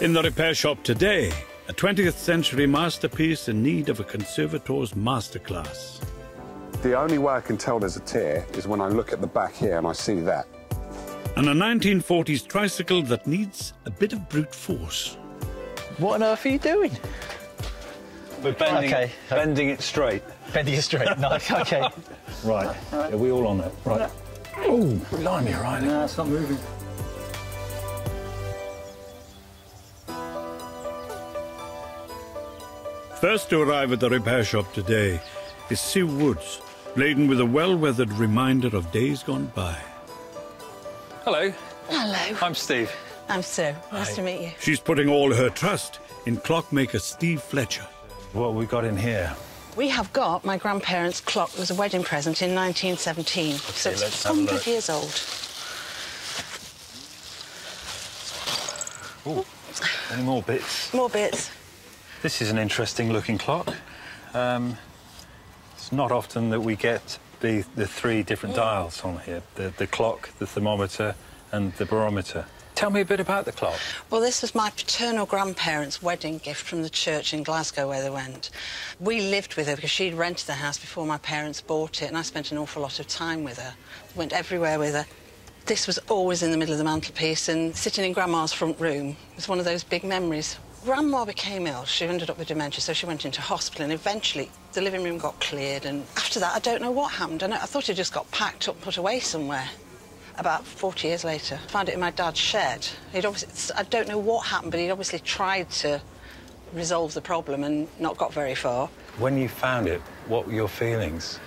In the repair shop today, a 20th century masterpiece in need of a conservator's masterclass. The only way I can tell there's a tear is when I look at the back here and I see that. And a 1940s tricycle that needs a bit of brute force. What on earth are you doing? We're bending, Okay. bending it straight. Bending it straight. nice. Okay. Right. Are we all on it? Right. Oh, blimey, Riley. No, it's not moving. First to arrive at the repair shop today is Sue Woods, laden with a well-weathered reminder of days gone by. Hello, Hello. I'm Steve. I'm Sue. Nice to meet you. She's putting all her trust in clockmaker Steve Fletcher. What have we got in here? We have got my grandparents' clock. It was a wedding present in 1917. so it's let's have a 100 years old. Oh. Any more bits? More bits. This is an interesting looking clock. Um, it's not often that we get the, the three different dials on here the, the clock, the thermometer, and the barometer. Tell me a bit about the clock. Well, this was my paternal grandparents' wedding gift from the church in Glasgow where they went. We lived with her because she'd rented the house before my parents bought it, and I spent an awful lot of time with her. Went everywhere with her. This was always in the middle of the mantelpiece, and sitting in Grandma's front room was one of those big memories. Grandma became ill. She ended up with dementia, so she went into hospital, and eventually the living room got cleared. And after that, I don't know what happened. I, know, I thought it just got packed up, put away somewhere. About 40 years later, I found it in my dad's shed. He'd obviously, I don't know what happened, but he'd obviously tried to resolve the problem and not got very far. When you found it, what were your feelings?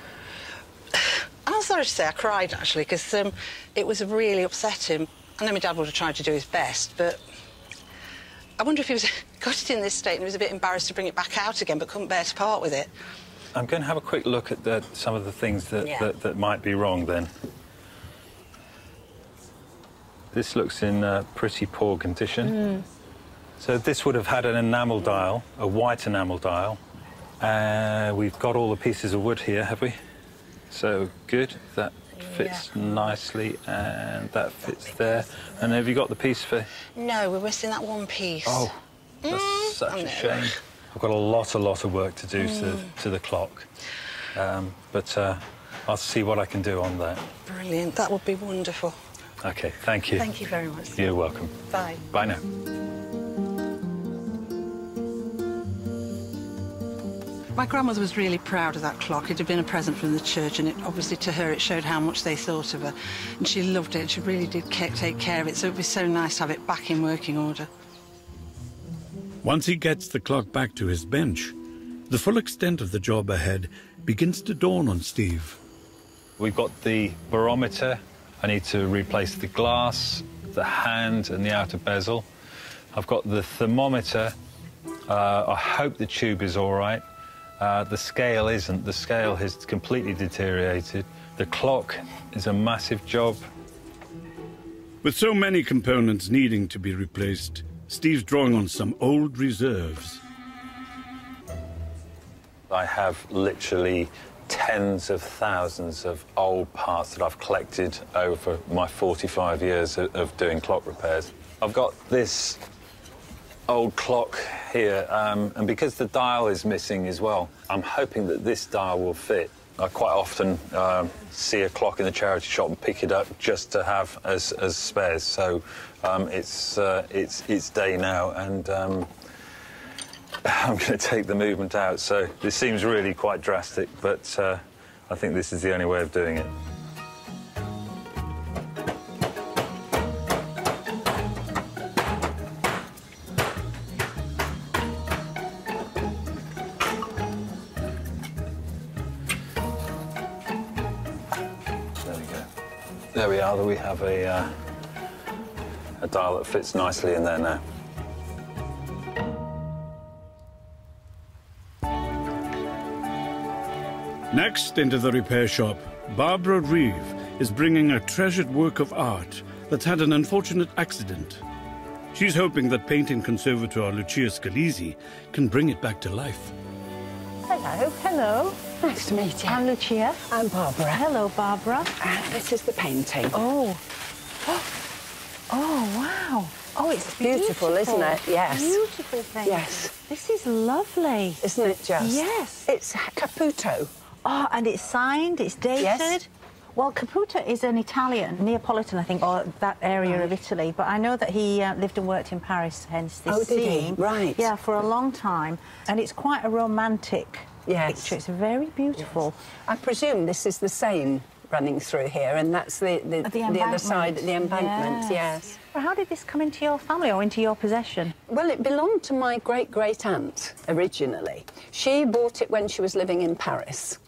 I'm sorry to say I cried actually because um, it was really upsetting. I know my dad would have tried to do his best, but I wonder if he was got it in this state and he was a bit embarrassed to bring it back out again, but couldn't bear to part with it. I'm going to have a quick look at the, some of the things that, Yeah. that, that might be wrong then. This looks in uh, pretty poor condition. So this would have had an enamel dial, a white enamel dial. Uh, we've got all the pieces of wood here, have we? So good, that fits nicely and that fits there. And have you got the piece for... No, we're missing that one piece. Oh, that's such I a shame. I've got a lot, a lot of work to do to, to the clock. Um, but uh, I'll see what I can do on that. Brilliant. That would be wonderful. OK, thank you. Thank you very much. You're welcome. Bye. Bye now. My grandmother was really proud of that clock. It had been a present from the church, and it, obviously to her it showed how much they thought of her. And she loved it. She really did ca- take care of it, so it would be so nice to have it back in working order. Once he gets the clock back to his bench, the full extent of the job ahead begins to dawn on Steve. We've got the barometer. I need to replace the glass, the hand, and the outer bezel. I've got the thermometer. Uh, I hope the tube is all right. Uh, the scale isn't. The scale has completely deteriorated. The clock is a massive job. With so many components needing to be replaced, Steve's drawing on some old reserves. I have literally tens of thousands of old parts that I've collected over my 45 years of, of doing clock repairs. I've got this old clock here, um, and because the dial is missing as well, I'm hoping that this dial will fit. I quite often um, see a clock in the charity shop and pick it up just to have as, as spares. So um, it's, uh, it's, it's day now, and um, I'm going to take the movement out. So this seems really quite drastic, but uh, I think this is the only way of doing it. Have a, uh, a dial that fits nicely in there now. Next, into the repair shop, Barbara Reeve is bringing a treasured work of art that's had an unfortunate accident. She's hoping that painting conservator Lucia Scalisi can bring it back to life. Hello, hello. Nice to meet you. I'm Lucia. I'm Barbara. Hello, Barbara. And this is the painting. Oh. Oh, wow. Oh, it's Beautiful, isn't it? Yes. Beautiful thing. Yes. This is lovely. Isn't it just? Yes. It's Caputo. Oh, and it's signed, it's dated. Yes. Well, Caputo is an Italian, Neapolitan, I think, or that area of Italy. But I know that he uh, lived and worked in Paris, hence this Oh, did he? scene. Right. Yeah, for a long time. And it's quite a romantic Yes. picture. It's very beautiful. I presume this is the same running through here, and that's the the, The, other side, the embankment. Yes. Yes. Well, how did this come into your family or into your possession? Well, it belonged to my great great aunt originally. She bought it when she was living in Paris.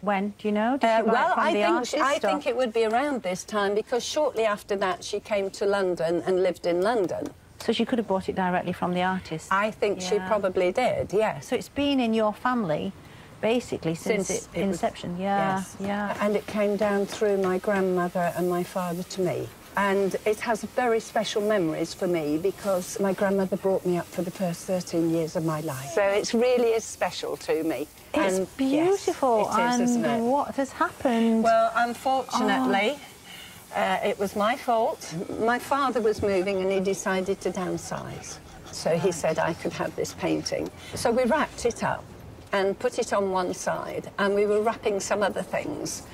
When? Do you know? Did Uh, she buy it well, I the think I or- think it would be around this time because shortly after that she came to London and lived in London. So she could have bought it directly from the artist. I think she probably did. Yes. So it's been in your family basically since, Since its it was- inception. yeah, Yes. yeah. And it came down through my grandmother and my father to me. And it has very special memories for me because my grandmother brought me up for the first 13 years of my life. So it's really is special to me. It's And, beautiful. Yes, it is, and isn't it? what has happened? Well, unfortunately, ah. Uh, it was my fault. My father was moving and he decided to downsize. So he said I could have this painting. So we wrapped it up and put it on one side, and we were wrapping some other things.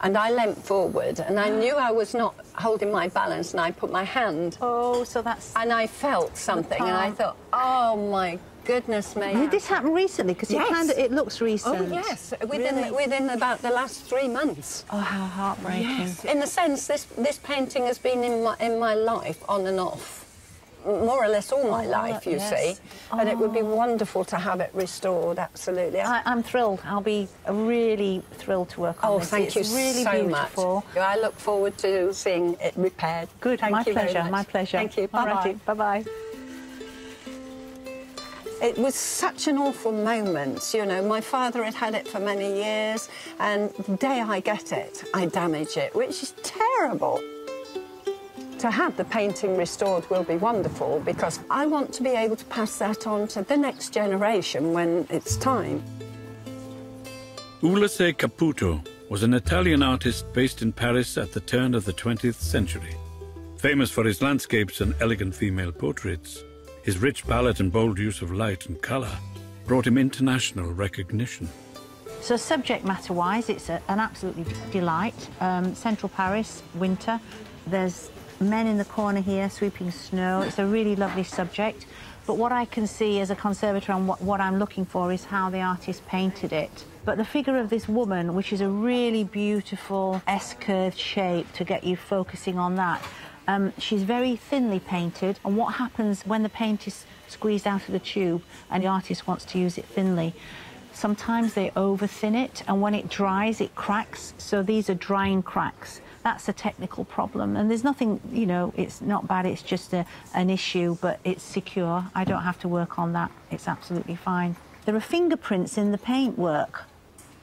And I leant forward, and I knew I was not holding my balance, and I put my hand, oh, so that's. and I felt something, and I thought, oh my goodness me. Did this happen recently? Because Yes. it kind of it looks Oh yes, within Really? within about the last three months. Oh, how heartbreaking. Yes. In the sense, this this painting has been in my in my life on and off, more or less all my Oh, life. You yes. see, and it would be oh. wonderful to have it restored. Absolutely. I, I'm thrilled. I'll be really thrilled to work on oh, this. thank it's you really so beautiful. much. I look forward to seeing it repaired. Good, Thank my pleasure, much. my pleasure. Thank you. All Bye righty, bye. bye-bye. It was such an awful moment. You know, my father had had it for many years, and the day I get it, I damage it, which is terrible. To have the painting restored will be wonderful because I want to be able to pass that on to the next generation when it's time. Ulisse Caputo was an Italian artist based in Paris at the turn of the 20th century. Famous for his landscapes and elegant female portraits, his rich palette and bold use of light and colour brought him international recognition. So subject matter-wise, it's a, an absolutely delight. Um, Central Paris, winter. There's men in the corner here sweeping snow. It's a really lovely subject. But what I can see as a conservator and what, what I'm looking for is how the artist painted it. But the figure of this woman, which is a really beautiful S-curved shape to get you focusing on that, um, she's very thinly painted, and what happens when the paint is squeezed out of the tube and the artist wants to use it thinly? Sometimes they over thin it, and when it dries, it cracks. So these are drying cracks. That's a technical problem, and there's nothing, you know, it's not bad. It's just a, an issue, but it's secure. I don't have to work on that. It's absolutely fine. There are fingerprints in the paintwork,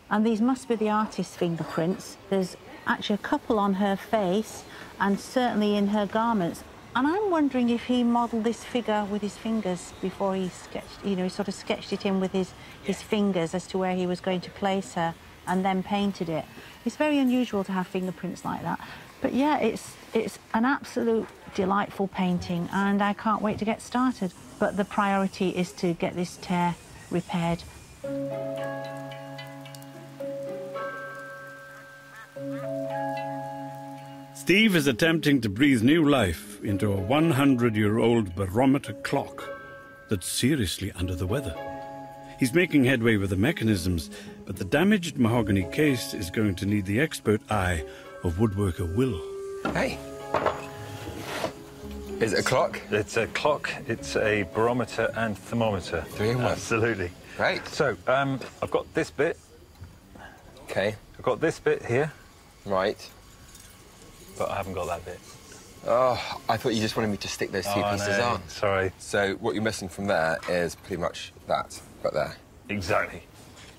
and these must be the artist's fingerprints. There's actually a couple on her face and certainly in her garments. And I'm wondering if he modelled this figure with his fingers before he sketched, you know, he sort of sketched it in with his, his fingers as to where he was going to place her and then painted it. It's very unusual to have fingerprints like that. But yeah, it's, it's an absolute delightful painting and I can't wait to get started. But the priority is to get this tear repaired. Steve is attempting to breathe new life into a 100 year old barometer clock that's seriously under the weather. He's making headway with the mechanisms, but the damaged mahogany case is going to need the expert eye of woodworker Will. Hey. Is it a clock? It's a clock, it's a barometer and thermometer. Three in one. Absolutely. Great. So, um, I've got this bit, Okay. I've got this bit here, Right. but I haven't got that bit. Oh, I thought you just wanted me to stick those two Oh, pieces no, on. Sorry. So what you're missing from there is pretty much that, right there. Exactly.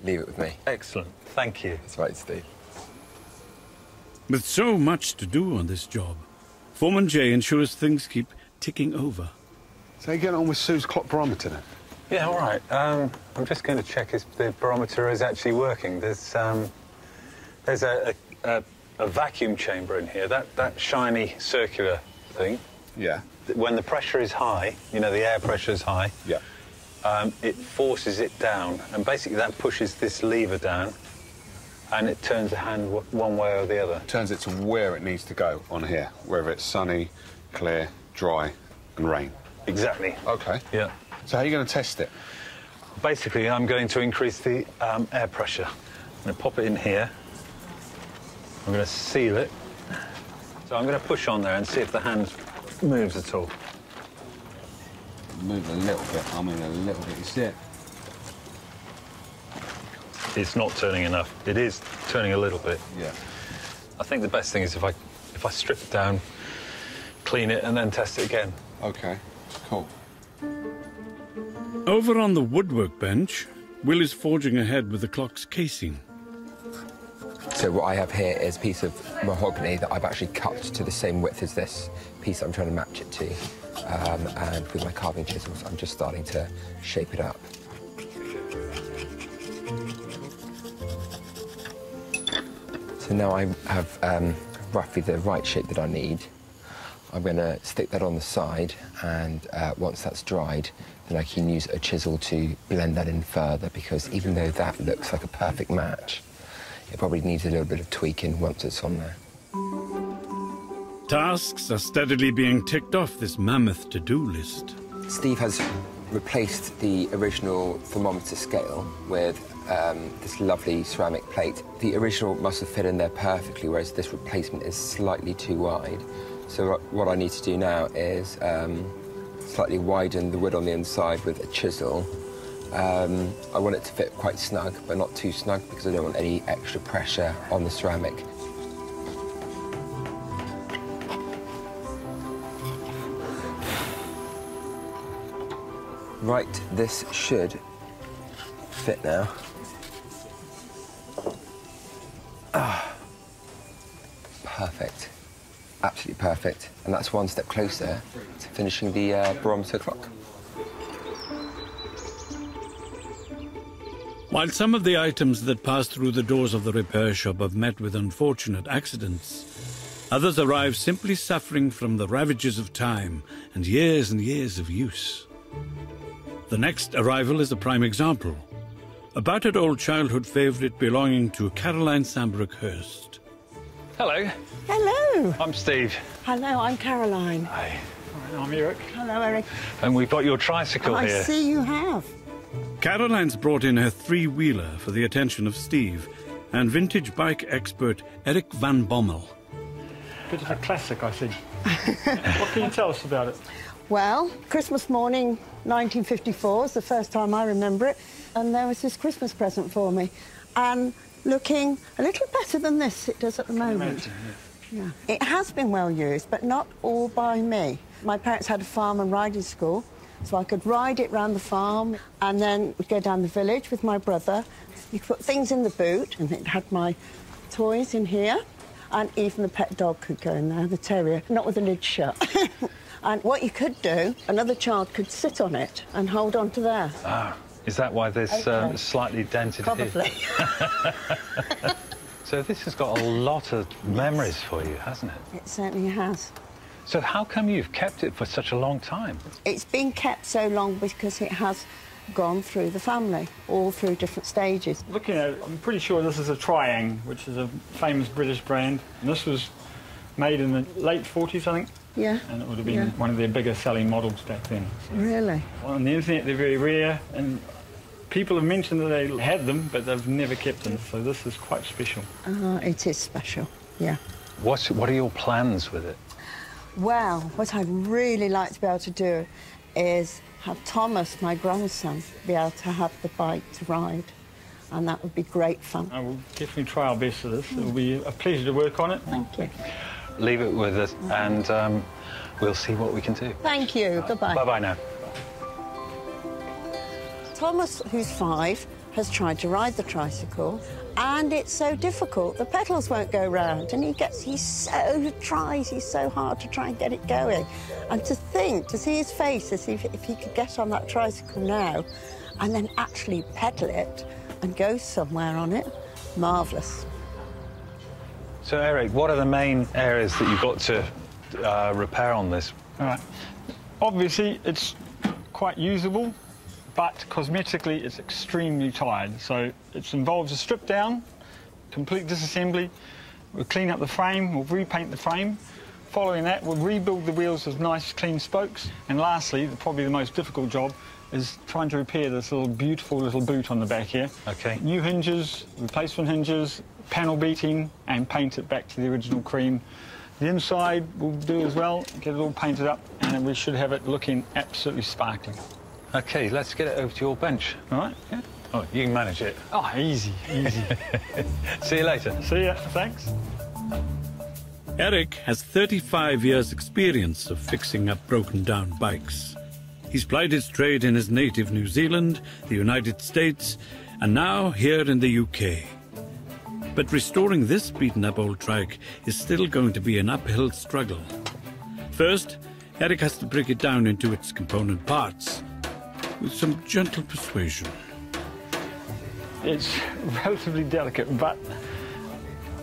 Leave it with me. Excellent. Thank you. That's right, Steve. With so much to do on this job, Foreman Jay ensures things keep ticking over. So you getting on with Sue's clock barometer then? Yeah, all right. Um, I'm just going to check if the barometer is actually working. There's um, there's a, a, a, a vacuum chamber in here. That that shiny circular thing. Yeah. when the pressure is high, you know, the air pressure is high, Yeah. um, it forces it down, and basically that pushes this lever down, and it turns the hand w- one way or the other. Turns it to where it needs to go on here, whether it's sunny, clear, dry, and rain. Exactly. Okay. Yeah. So how are you going to test it? Basically, I'm going to increase the um, air pressure. I'm going to pop it in here. I'm going to seal it. So I'm going to push on there and see if the hand moves at all. Move a little bit. I mean, a little bit. You see it? It's not turning enough. It is turning a little bit. Yeah. I think the best thing is if I if I strip it down, clean it, and then test it again. Okay. Cool. Over on the woodwork bench, Will is forging ahead with the clock's casing. So what I have here is a piece of mahogany that I've actually cut to the same width as this piece I'm trying to match it to. Um, and with my carving chisels, I'm just starting to shape it up. So now I have um, roughly the right shape that I need. I'm going to stick that on the side, and uh, once that's dried, then I can use a chisel to blend that in further, because even though that looks like a perfect match, it probably needs a little bit of tweaking once it's on there. Tasks are steadily being ticked off this mammoth to-do list. Steve has replaced the original thermometer scale with um, this lovely ceramic plate. The original must have fit in there perfectly, whereas this replacement is slightly too wide. So what- what I need to do now is um, slightly widen the wood on the inside with a chisel. Um, I want it to fit quite snug, but not too snug because I don't want any extra pressure on the ceramic. Right, this should fit now. Ah, perfect. Absolutely perfect. And that's one step closer to finishing the uh, barometer clock. While some of the items that pass through the doors of the repair shop have met with unfortunate accidents, others arrive simply suffering from the ravages of time and years and years of use. The next arrival is a prime example. A battered old childhood favorite belonging to Caroline Sambrook Hurst. Hello, Hello. I'm Steve. Hello, I'm Caroline. Hi. I'm Erik. Hello, Erik. And we've got your tricycle I here. I see you have. Caroline's brought in her three wheeler for the attention of Steve and vintage bike expert Erik Van Bommel. Bit of a classic, I think. what can you tell us about it? Well, Christmas morning, 1954 is the first time I remember it, and there was this Christmas present for me, and looking a little better than this it does at the moment. Yeah. It has been well used, but not all by me. My parents had a farm and riding school, so I could ride it round the farm and then go down the village with my brother. You could put things in the boot, and it had my toys in here, and even the pet dog could go in there, the terrier, not with the lid shut. and what you could do, another child could sit on it and hold on to there. Ah, is that why there's um, slightly dented here? Probably. So this has got a lot of memories for you, hasn't it? it certainly has. So how come you've kept it for such a long time? It's been kept so long because it has gone through the family, all through different stages. Looking at it, I'm pretty sure this is a Triang, which is a famous British brand. And this was made in the late 40s, I think, Yeah. and it would have been Yeah. one of their bigger selling models back then. Really? On the internet, they're very rare, and people have mentioned that they had them, but they've never kept them. So this is quite special. Uh, it is special, yeah. What's, what are your plans with it? Well, what I'd really like to be able to do is have Thomas, my grandson, be able to have the bike to ride. And that would be great fun. I will definitely try our best for this. It will be a pleasure to work on it. Thank you. Leave it with us, and um, we'll see what we can do. Thank you. Goodbye. Bye-bye now. Thomas, who's five, has tried to ride the tricycle, and it's so difficult. The pedals won't go round, and he gets, he so tries, he's so hard to try and get it going. And to think, to see his face as if, if he could get on that tricycle now, and then actually pedal it and go somewhere on it, marvellous. So Erik, what are the main areas that you've got to uh, repair on this? All right. Obviously, it's quite usable, but cosmetically, it's extremely tired. So it involves a strip down, complete disassembly. We'll clean up the frame, we'll repaint the frame. Following that, we'll rebuild the wheels with nice, clean spokes. And lastly, probably the most difficult job is trying to repair this little beautiful little boot on the back here. Okay. New hinges, replacement hinges, panel beating, and paint it back to the original cream. The inside will do as well, get it all painted up, and we should have it looking absolutely sparkling. Okay, let's get it over to your bench. All right, yeah. Oh, you can manage it. Oh, easy, easy. See you later. See ya, thanks. Erik has 35 years' experience of fixing up broken down bikes. He's plied his trade in his native New Zealand, the United States, and now here in the UK. But restoring this beaten up old trike is still going to be an uphill struggle. First, Erik has to break it down into its component parts with some gentle persuasion. It's relatively delicate, but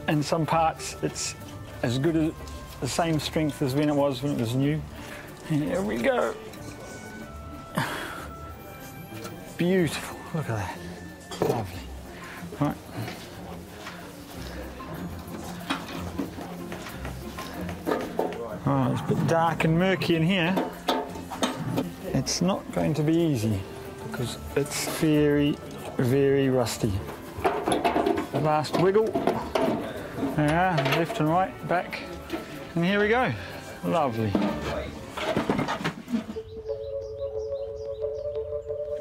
in some parts it's as good as the same strength as when it was when it was new. Here we go. Beautiful. Look at that. Lovely. Right. Oh, it's a bit dark and murky in here. It's not going to be easy because it's very, very rusty. The last wiggle. Yeah, left and right, back. And here we go. Lovely.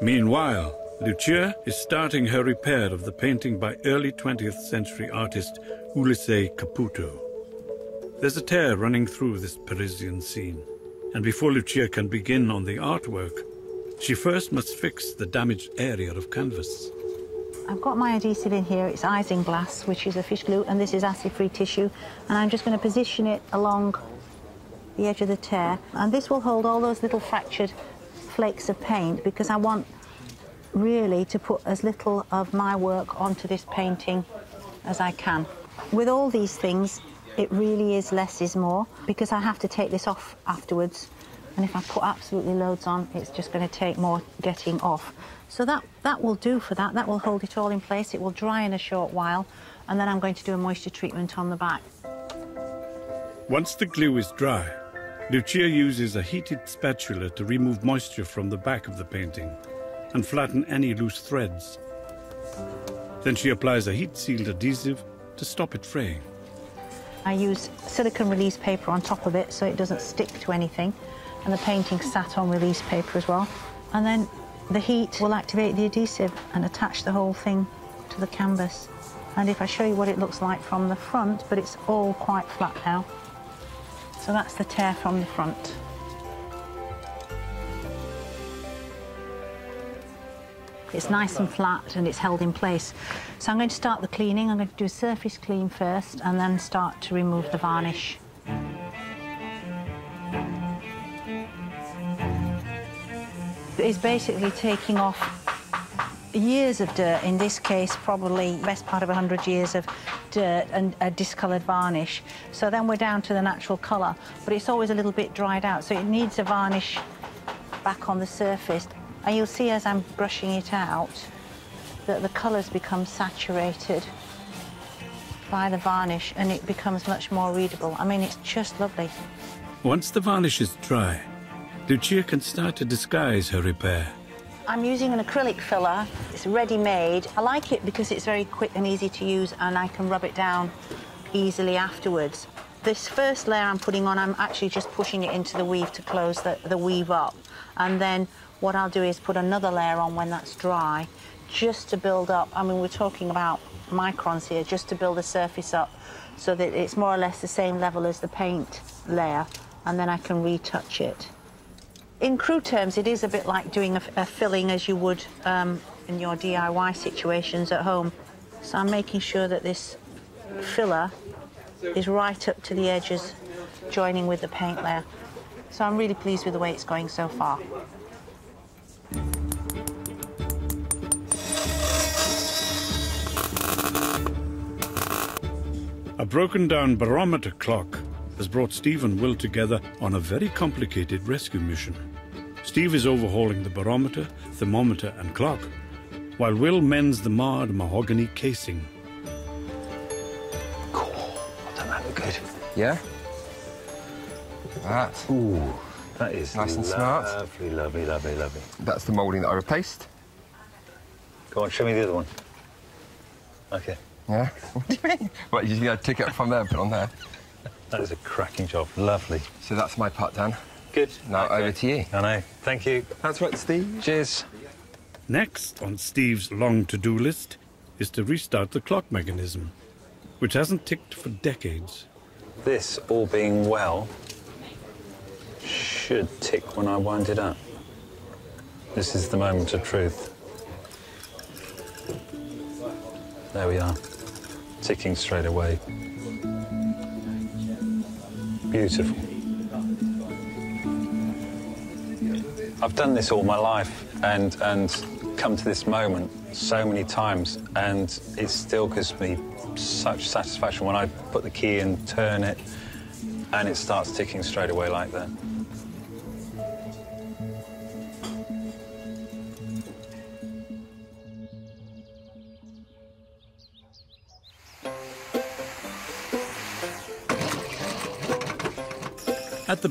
Meanwhile, Lucia is starting her repair of the painting by early 20th century artist Ulisse Caputo. There's a tear running through this Parisian scene, and before Lucia can begin on the artwork, she first must fix the damaged area of canvas. I've got my adhesive in here. It's isinglass, which is a fish glue, and this is acid-free tissue. And I'm just going to position it along the edge of the tear. And this will hold all those little fractured flakes of paint because I want really to put as little of my work onto this painting as I can. With all these things, it really is less is more because I have to take this off afterwards. And if I put absolutely loads on, it's just going to take more getting off. So that, that will do for that. That will hold it all in place. It will dry in a short while. And then I'm going to do a moisture treatment on the back. Once the glue is dry, Lucia uses a heated spatula to remove moisture from the back of the painting and flatten any loose threads. Then she applies a heat-sealed adhesive to stop it fraying. I use silicone release paper on top of it so it doesn't stick to anything. And the painting sat on release paper as well. And then the heat will activate the adhesive and attach the whole thing to the canvas. And if I show you what it looks like from the front, but it's all quite flat now. So that's the tear from the front. It's nice and flat and it's held in place. So I'm going to start the cleaning. I'm going to do a surface clean first and then start to remove the varnish. It's basically taking off years of dirt, in this case probably best part of 100 years of dirt and a discoloured varnish. So then we're down to the natural colour, but it's always a little bit dried out, so it needs a varnish back on the surface. And you'll see as I'm brushing it out that the colours become saturated by the varnish and it becomes much more readable. I mean, it's just lovely. Once the varnish is dry, Lucia can start to disguise her repair. I'm using an acrylic filler. It's ready-made. I like it because it's very quick and easy to use and I can rub it down easily afterwards. This first layer I'm putting on, I'm actually just pushing it into the weave to close the, the weave up. And then what I'll do is put another layer on when that's dry, just to build up. I mean, we're talking about microns here, just to build the surface up so that it's more or less the same level as the paint layer, and then I can retouch it. In crude terms, it is a bit like doing a, a filling as you would um, in your DIY situations at home. So I'm making sure that this filler is right up to the edges, joining with the paint layer. So I'm really pleased with the way it's going so far. Broken down barometer clock has brought Steve and Will together on a very complicated rescue mission. Steve is overhauling the barometer, thermometer, and clock, while Will mends the marred mahogany casing. Doesn't that look good? Yeah? That. Ooh, that is Nice and smart. Lovely, lovely, lovely, lovely. That's the moulding that I replaced. Go on, show me the other one. Okay. Yeah? What do you mean? What, you got to take it from there and put it on there? That is a cracking job. Lovely. So that's my part done. Good. Now Okay. over to you. I know. Thank you. That's right, Steve. Cheers. Next on Steve's long to do list is to restart the clock mechanism, which hasn't ticked for decades. This, all being well, should tick when I wind it up. This is the moment of truth. There we are, ticking straight away. Beautiful. I've done this all my life and, and come to this moment so many times, and it still gives me such satisfaction when I put the key in, turn it, and it starts ticking straight away like that.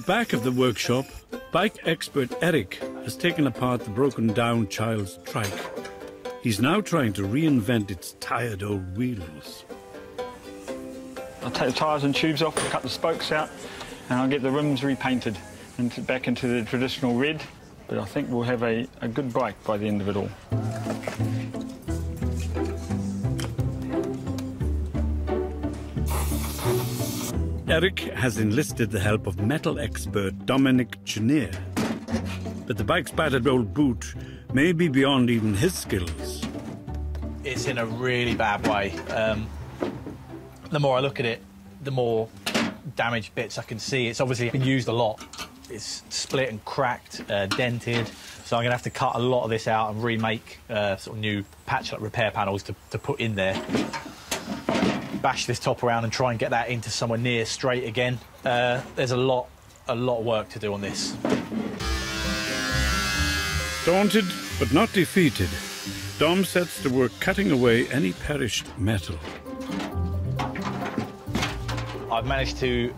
Back of the workshop, bike expert Erik has taken apart the broken down child's trike. He's now trying to reinvent its tired old wheels. I'll take the tyres and tubes off, cut the spokes out, and I'll get the rims repainted and back into the traditional red. But I think we'll have a, a good bike by the end of it all. Erik has enlisted the help of metal expert Dominic Chinea. But the bike's battered old boot may be beyond even his skills. it's in a really bad way. Um, the more I look at it, the more damaged bits I can see. It's obviously been used a lot. It's split and cracked, uh, dented. So I'm going to have to cut a lot of this out and remake uh, sort of new patch like repair panels to, to put in there. Bash this top around and try and get that into somewhere near straight again. Uh, there's a lot, a lot of work to do on this. Daunted but not defeated, Dom sets to work cutting away any perished metal. I've managed to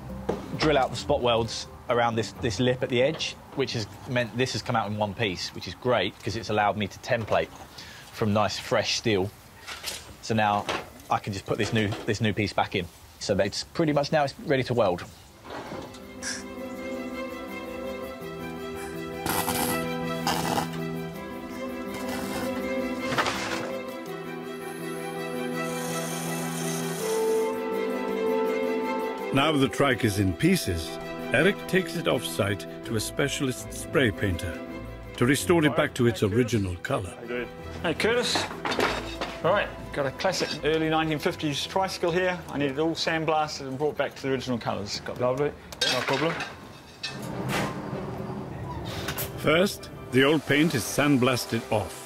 drill out the spot welds around this, this lip at the edge, which has meant this has come out in one piece, which is great because it's allowed me to template from nice fresh steel. So now I can just put this new, this new piece back in. So it's pretty much now it's ready to weld. Now the trike is in pieces, Erik takes it off-site to a specialist spray painter to restore it back to its original colour. Hey, Curtis. All right, got a classic early 1950s tricycle here. I need it all sandblasted and brought back to the original colours. Got lovely, no problem. First, the old paint is sandblasted off.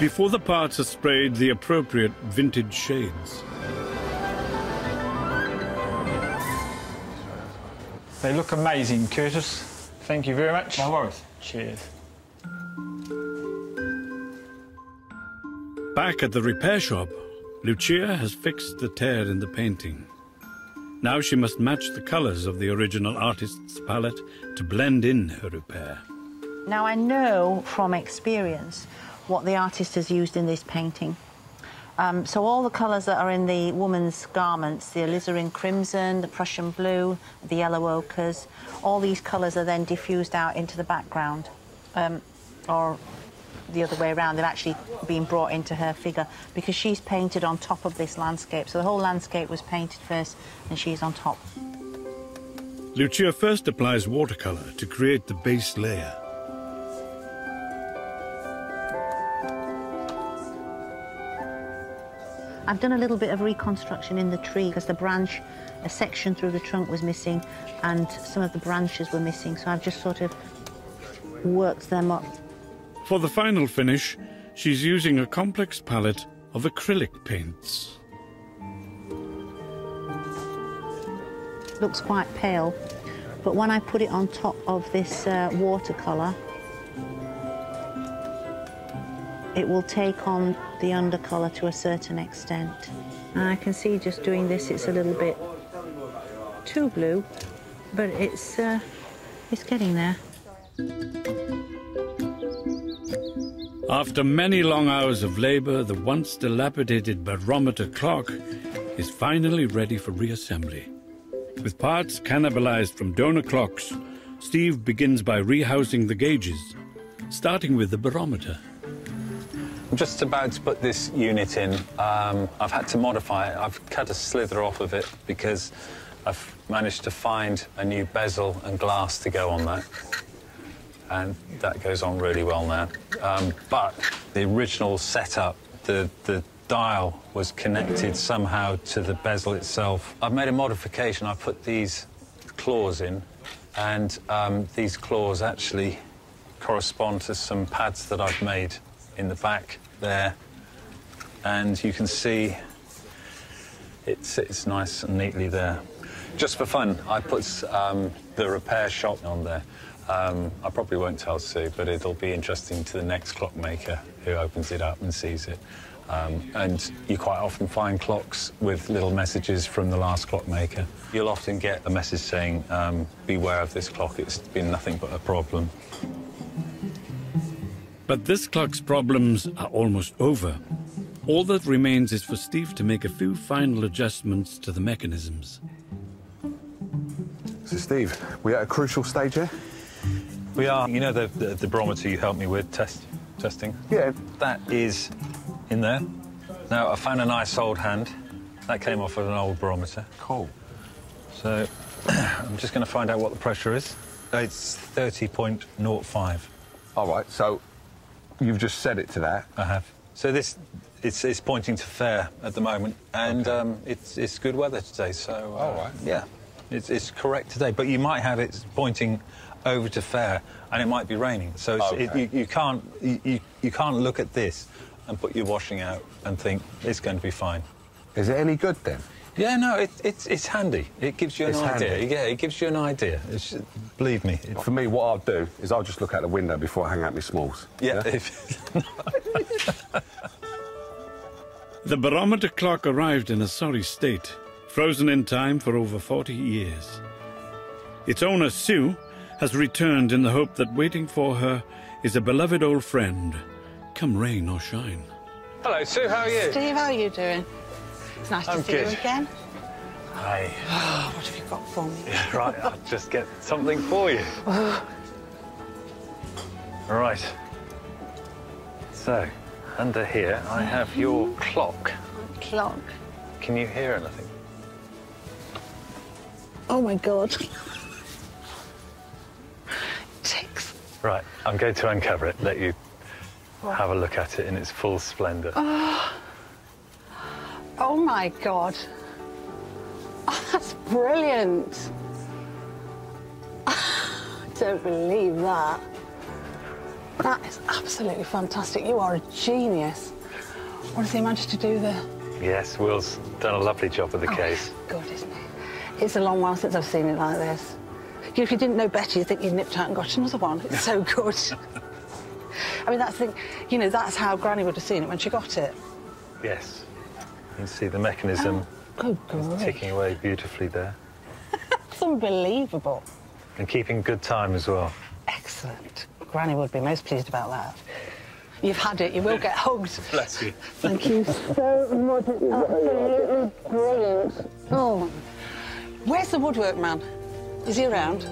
Before the parts are sprayed the appropriate vintage shades. They look amazing, Curtis. Thank you very much. No worries. Cheers. Back at the repair shop, Lucia has fixed the tear in the painting. Now she must match the colours of the original artist's palette to blend in her repair. Now I know from experience what the artist has used in this painting. Um, so all the colours that are in the woman's garments, the alizarin crimson, the Prussian blue, the yellow ochres, all these colours are then diffused out into the background. Um, or the other way around, they've actually been brought into her figure because she's painted on top of this landscape. So the whole landscape was painted first and she's on top. Lucia first applies watercolour to create the base layer. I've done a little bit of reconstruction in the tree because the branch, a section through the trunk was missing and some of the branches were missing. So I've just sort of worked them up. For the final finish, she's using a complex palette of acrylic paints. looks quite pale, but when I put it on top of this uh, watercolour, it will take on the undercolour to a certain extent. And I can see just doing this, it's a little bit too blue, but it's, uh, it's getting there. After many long hours of labour, the once dilapidated barometer clock is finally ready for reassembly. With parts cannibalized from donor clocks, Steve begins by rehousing the gauges, starting with the barometer. I'm just about to put this unit in. Um, I've had to modify it. I've cut a slither off of it because I've managed to find a new bezel and glass to go on that. And that goes on really well now. Um, but the original setup, the, the dial was connected somehow to the bezel itself. I've made a modification. I put these claws in, and um, these claws actually correspond to some pads that I've made in the back there. And you can see it sits nice and neatly there. Just for fun, I put um, the repair shop on there. Um, I probably won't tell Sue, but it'll be interesting to the next clockmaker who opens it up and sees it. Um, and you quite often find clocks with little messages from the last clockmaker. You'll often get a message saying, um, beware of this clock, it's been nothing but a problem. But this clock's problems are almost over. All that remains is for Steve to make a few final adjustments to the mechanisms. So, Steve, we're at a crucial stage here? We are. You know the, the, the barometer you helped me with test testing? Yeah. That is in there. Now, I found a nice old hand. That came off of an old barometer. Cool. So I'm just going to find out what the pressure is. It's 30.05. All right, so you've just set it to that. I have. So this, it's, it's pointing to fair at the moment, and Okay. um, it's, it's good weather today, so... Uh, All right. Yeah, it's, it's correct today, but you might have it pointing over to fair, and it might be raining. So it's, it, you, you, can't, you, you- you can't look at this and put your washing out and think it's going to be fine. Is it any good then? Yeah, no, it, it's, it's handy. It gives you an It's idea. handy. Yeah, it gives you an idea. It's, believe me. It, For me, what I'll do is I'll just look out the window before I hang out my smalls. yeah, if, The barometer clock arrived in a sorry state, frozen in time for over 40 years. Its owner, Sue, has returned in the hope that waiting for her is a beloved old friend, come rain or shine. Hello, Sue, how are you? Steve, how are you doing? It's nice I'm to see good. you again. Hi. Oh, what have you got for me? Yeah, right, I'll just get something for you. All right. So, under here, I have your mm-hmm. clock. Clock. Can you hear anything? Oh my God. Right, I'm going to uncover it, let you have a look at it in its full splendour. Oh, oh my God. Oh, that's brilliant. I don't believe that. That is absolutely fantastic. You are a genius. What has he managed to do there? Yes, Will's done a lovely job with the Oh, case. Good, isn't it? It's a long while since I've seen it like this. You know, if you didn't know better, you'd think you'd nipped out and got another one. It's so good. I mean, that's the thing, you know, that's how Granny would have seen it when she got it. Yes. You can see the mechanism oh, Good is ticking away beautifully there. It's unbelievable. And keeping good time as well. Excellent. Granny would be most pleased about that. You've had it, you will get hugged. Bless you. Thank you so much. It's absolutely brilliant. Oh. Where's the woodwork man? Is he around?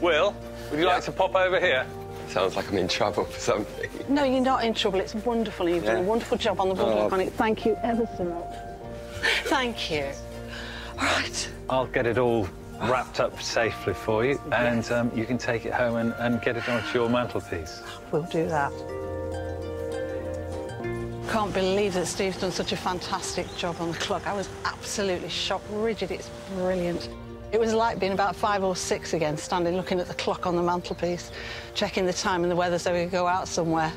Will, would you like to pop over here? Sounds like I'm in trouble for something. No, you're not in trouble. It's wonderful. You've done a wonderful job on the boardwalk Oh. on it. Thank you ever so much. Thank you. All right. I'll get it all wrapped up safely for you, and um, you can take it home and, and get it onto your mantelpiece. We'll do that. Can't believe that Steve's done such a fantastic job on the clock. I was absolutely shocked. Rigid, it's brilliant. It was like being about five or six again, standing looking at the clock on the mantelpiece, checking the time and the weather so we could go out somewhere.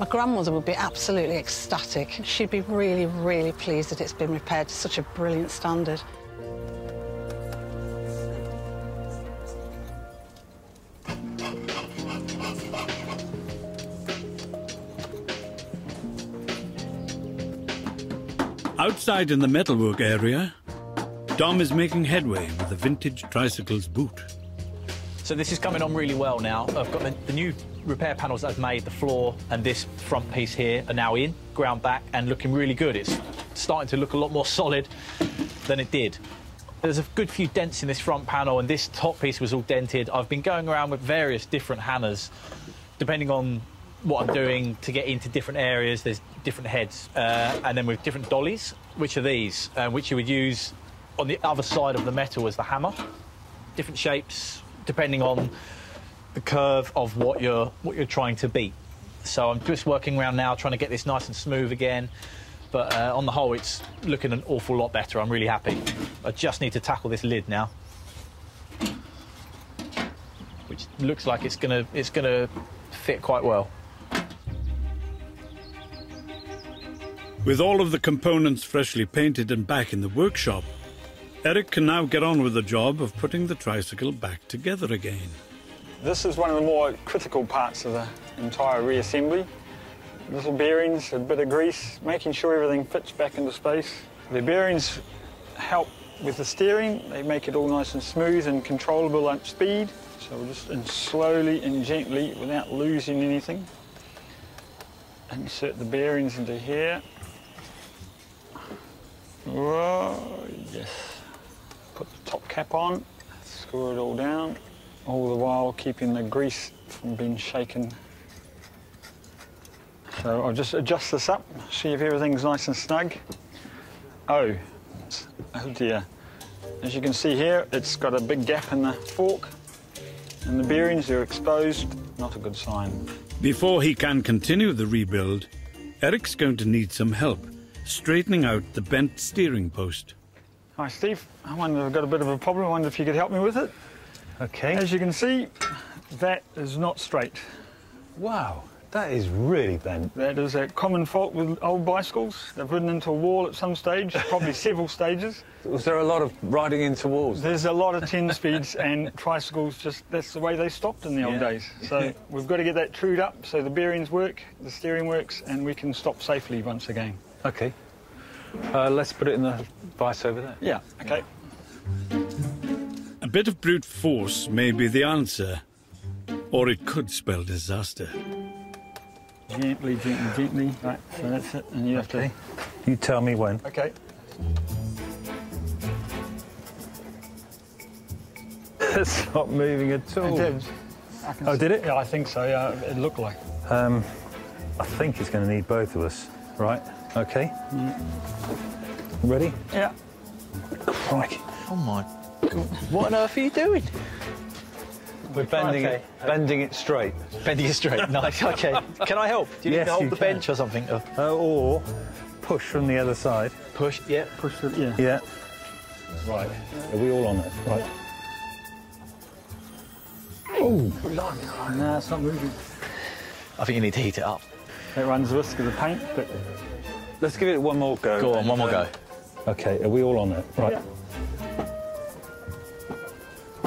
My grandmother would be absolutely ecstatic. She'd be really, really pleased that it's been repaired to such a brilliant standard. Outside in the metalwork area, Dom is making headway with the vintage tricycle's boot. So this is coming on really well now. I've got the, the new repair panels that I've made, the floor and this front piece here are now in, ground back, and looking really good. It's starting to look a lot more solid than it did. There's a good few dents in this front panel, and this top piece was all dented. I've been going around with various different hammers, depending on what I'm doing to get into different areas. There's different heads, uh, and then with different dollies, which are these, uh, which you would use on the other side of the metal is the hammer. Different shapes, depending on the curve of what you're what you're trying to beat. So I'm just working around now, trying to get this nice and smooth again. But uh, on the whole, it's looking an awful lot better. I'm really happy. I just need to tackle this lid now, which looks like it's gonna it's gonna fit quite well. With all of the components freshly painted and back in the workshop, Erik can now get on with the job of putting the tricycle back together again. This is one of the more critical parts of the entire reassembly. Little bearings, a bit of grease, making sure everything fits back into space. The bearings help with the steering. They make it all nice and smooth and controllable at speed. So we'll just slowly and gently, without losing anything, insert the bearings into here. Whoa, yes. Top cap on, screw it all down, all the while keeping the grease from being shaken. So I'll just adjust this up, see if everything's nice and snug. Oh, oh dear. As you can see here, it's got a big gap in the fork and the bearings are exposed. Not a good sign. Before he can continue the rebuild, Erik's going to need some help straightening out the bent steering post. Hi, Steve. I wonder I've got a bit of a problem. I wonder if you could help me with it. Okay. As you can see, that is not straight. Wow, that is really bent. That is a common fault with old bicycles. They've ridden into a wall at some stage, probably several stages. Was there a lot of riding into walls? There's a lot of 10 speeds and tricycles just, that's the way they stopped in the old Yeah. days. So we've got to get that trued up so the bearings work, the steering works, and we can stop safely once again. Okay. Uh, let's put it in the vice over there. Yeah, okay. A bit of brute force may be the answer, or it could spell disaster. Gently, gently, gently. Right, so that's it. And you have Okay. You tell me when. Okay. it's not moving at all. It did. Oh, see- did it? Yeah, I think so. Yeah, it looked like. Um, I think it's going to need both of us. Right? Okay. Ready? Yeah. Crikey. Oh my god! What on earth are you doing? We're bending Okay. it, bending it straight. Bending it straight. Nice. Okay. Can I help? Do you Yes, need to hold the can. bench or something? Oh, Uh, or push from the other side. push. Yeah. Push it, yeah. Yeah. Right. Are we all on it? Right. Oh. No, it's not moving. I think you need to heat it up. It runs the risk of the paint, but Let's give it one more go. Go on, one more go. Okay, are we all on it? Right.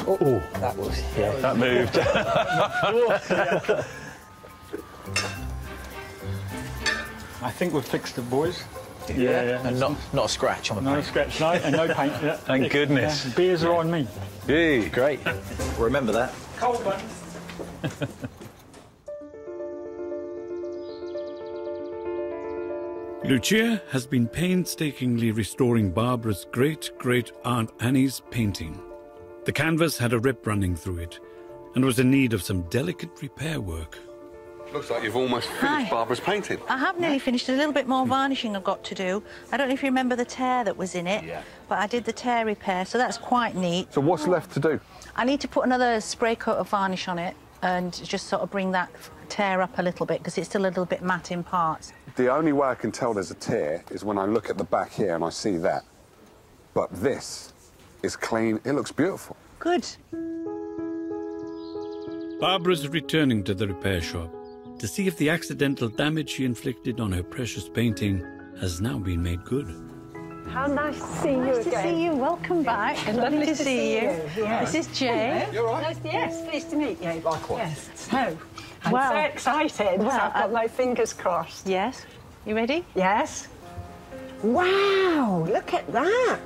Oh, That was yeah. that moved. I think we've fixed it, boys. Yeah, yeah. And not not a scratch on the No paint. scratch, no, and no paint. Yeah. Thank goodness. Yeah, beers are on me. Yay. Great. Remember that. Cold one. Lucia has been painstakingly restoring Barbara's great great aunt Annie's painting. The canvas had a rip running through it and was in need of some delicate repair work. Looks like you've almost finished Hi. Barbara's painting. I have nearly finished. A little bit more varnishing I've got to do. I don't know if you remember the tear that was in it, but I did the tear repair, so that's quite neat. So what's left to do? I need to put another spray coat of varnish on it and just sort of bring that tear up a little bit because it's still a little bit matte in parts. The only way I can tell there's a tear is when I look at the back here and I see that. But this is clean. It looks beautiful. Good. Barbara's returning to the repair shop to see if the accidental damage she inflicted on her precious painting has now been made good. How nice to see you Nice to see you. Welcome back. Lovely, to, see, you. Yes. This is Jay. You're right. Nice- Yes, pleased to meet you. Likewise. Yes. So, I'm Well- so excited. well, I've got I- my fingers crossed. Yes. You ready? Yes. Wow, look at that.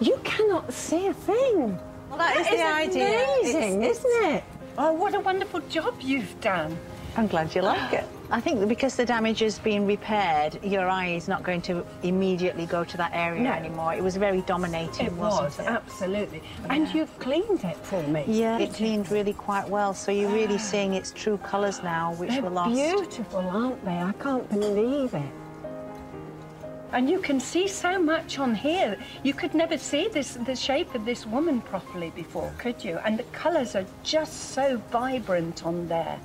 You cannot see a thing. Well, that, that is the idea. amazing, It's- isn't it? Oh, what a wonderful job you've done. I'm glad you like it. I think because the damage has been repaired, your eye is not going to immediately go to that area No. anymore. It was very dominating, It was, it? absolutely. And you've cleaned it for me. Yeah, it cleaned really quite well. So you're really ah. seeing its true colours now, which They're were lost. beautiful, aren't they? I can't believe it. And you can see so much on here. You could never see this the shape of this woman properly before, could you? And the colours are just so vibrant on there.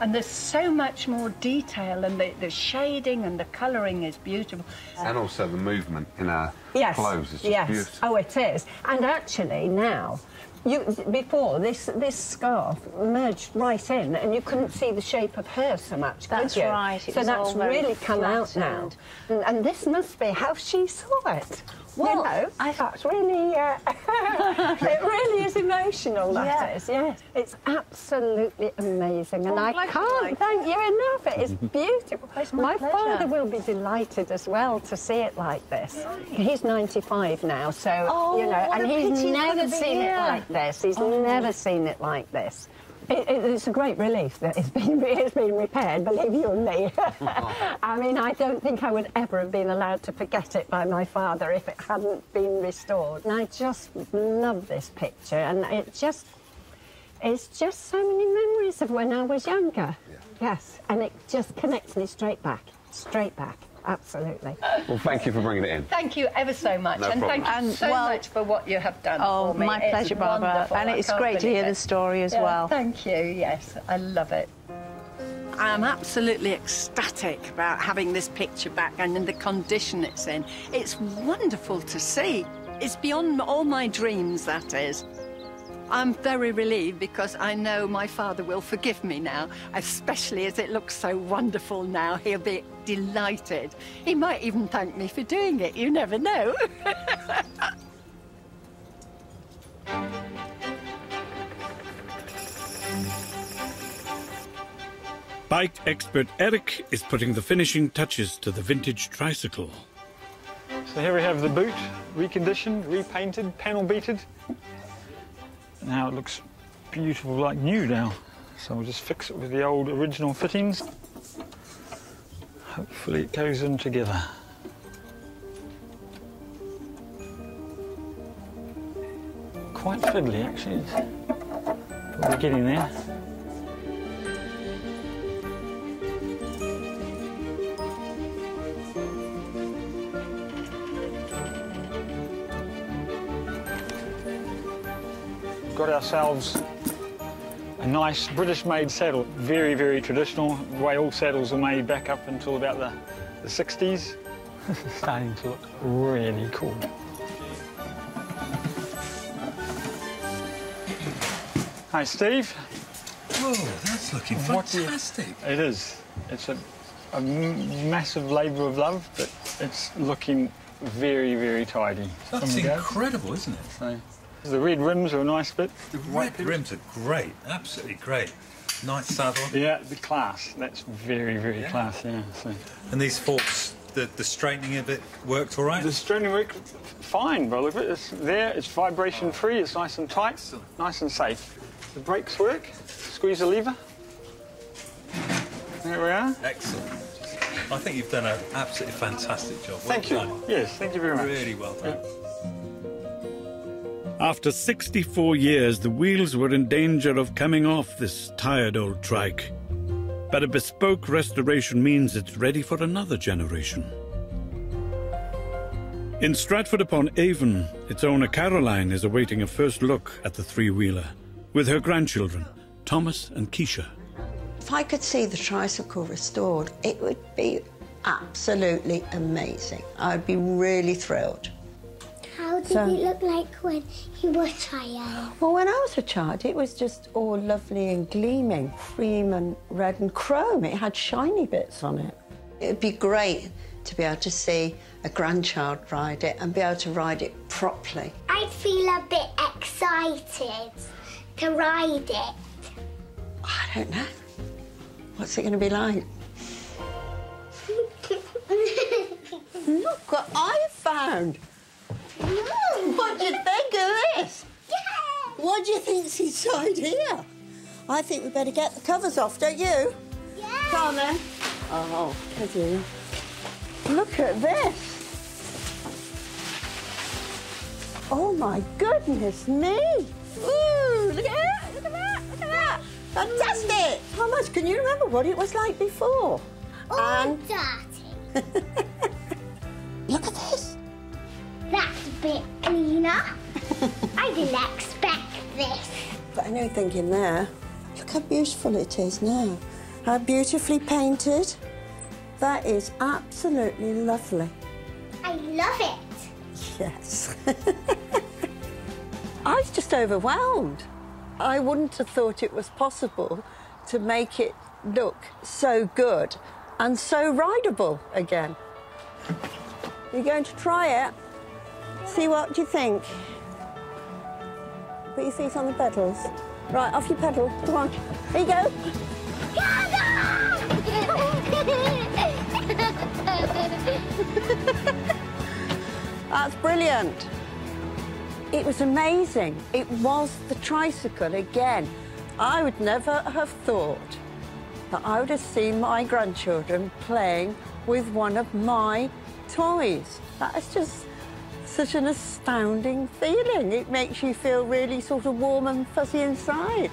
And there's so much more detail, and the, the shading and the colouring is beautiful. And also the movement in her yes. clothes is just yes. beautiful. Oh, it is. And actually now, you before this this scarf merged right in, and you couldn't see the shape of her so much. That's could you? right, it so that's really come out now. And, and this must be how she saw it. Well, you know, I- that's really, uh, it really is emotional. That Yeah. is, yes. It's absolutely amazing, and Well, I I'm glad you can't like thank you enough. It is beautiful. It's my pleasure. father will be delighted as well to see it like this. He's 95 now, so Oh, you know, and he's never gonna be seen it like this. He's Oh. never seen it like this. It, it, it's a great relief that it's been, it's been repaired, believe you and me. I mean, I don't think I would ever have been allowed to forget it by my father if it hadn't been restored. And I just love this picture, and it just, it's just so many memories of when I was younger. Yes, and it just connects me straight back, straight back, absolutely. Well, thank you for bringing it in. Thank you ever so much, No and problem. thank you And, so well- much for what you have done Oh, for me. my It's pleasure, Barbara. wonderful. And it's great to hear believe the story as Yeah, well. Thank you. Yes, I love it. I'm absolutely ecstatic about having this picture back and in the condition it's in. It's wonderful to see. It's beyond all my dreams, that is. I'm very relieved because I know my father will forgive me now, especially as it looks so wonderful now. He'll be delighted. He might even thank me for doing it. You never know. Bike expert Erik is putting the finishing touches to the vintage tricycle. So here we have the boot, reconditioned, repainted, panel beated. Now it looks beautiful like new now. So we'll just fix it with the old original fittings. Hopefully it goes in together. Quite fiddly actually. But we're getting there. got ourselves a nice British-made saddle. Very, very traditional, the way all saddles were made back up until about the, the 60s. Starting to look really cool. Hi, Steve. Oh, that's looking What do you- fantastic. It is. It's a, a m- massive labour of love, but it's looking very, very tidy. That's from the go. incredible, isn't it? So, the red rims are a nice bit. The red rims are great, absolutely great. Nice saddle. Yeah, the class. That's very, very Yeah. class, yeah. So. And these forks, the, the straightening of it worked all right? The straightening worked fine, by the look of it. It's there, it's vibration free, it's nice and tight, nice and safe. The brakes work, squeeze the lever. There we are. Excellent. I think you've done an absolutely fantastic job. Well Thank you. done. Yes, thank you very much. Really well done. After 64 years, the wheels were in danger of coming off this tired old trike. But a bespoke restoration means it's ready for another generation. In Stratford upon Avon, its owner Caroline is awaiting a first look at the three wheeler with her grandchildren, Thomas and Keisha. If I could see the tricycle restored, it would be absolutely amazing. I'd be really thrilled. How did So- it look like when you were a child? Well, when I was a child, it was just all lovely and gleaming, cream and red and chrome. It had shiny bits on it. It'd be great to be able to see a grandchild ride it and be able to ride it properly. I'd feel a bit excited to ride it. I don't know. What's it going to be like? Look what I found. What do you think of this? Yeah. What do you think's inside here? I think we better get the covers off, don't you? Yeah. Come on then. Oh, could you? Look at this. Oh my goodness me! Ooh, look at that! Look at that! Look at that! Fantastic! Mm. How much can you remember what it was like before? Oh, dirty. Look at this. Bit cleaner. I didn't expect this. Got a new thing in there. Look how beautiful it is now. How beautifully painted. That is absolutely lovely. I love it. Yes. I was just overwhelmed. I wouldn't have thought it was possible to make it look so good and so rideable again. You're going to try it? See what you think? Put your feet on the pedals. Right, off you pedal. Come on. There you go. That's brilliant. It was amazing. It was the tricycle again. I would never have thought that I would have seen my grandchildren playing with one of my toys. That is just such an astounding feeling. It makes you feel really sort of warm and fuzzy inside.